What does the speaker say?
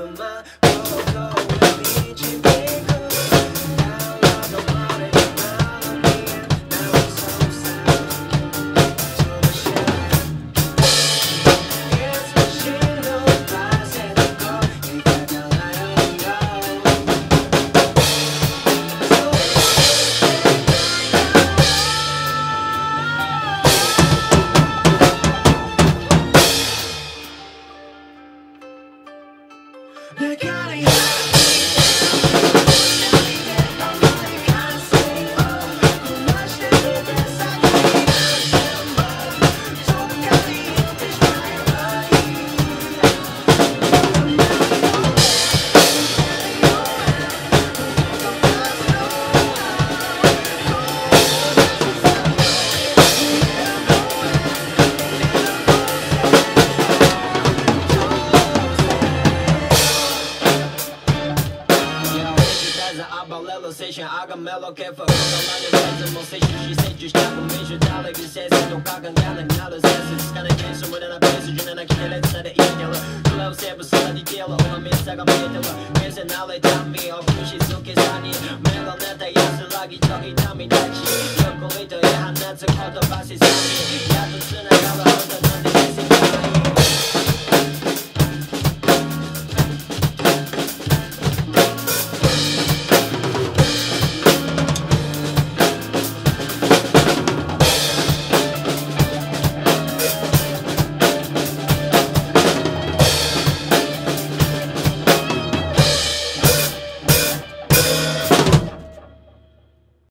my mind conversation. I got mellow care for all the lies and her demonstration She said just have a major dialogue It says it don't got gallon dollars It's kinda cancer when I pass it. And I can't let it eat Love sempre só de tela Uma mesa gametela Pensa na lei da minha Fushi suke sani Mega neta yasu lagi Togi tami dachi Chocolate e hanatsu Kotobashi sani Yato tsuna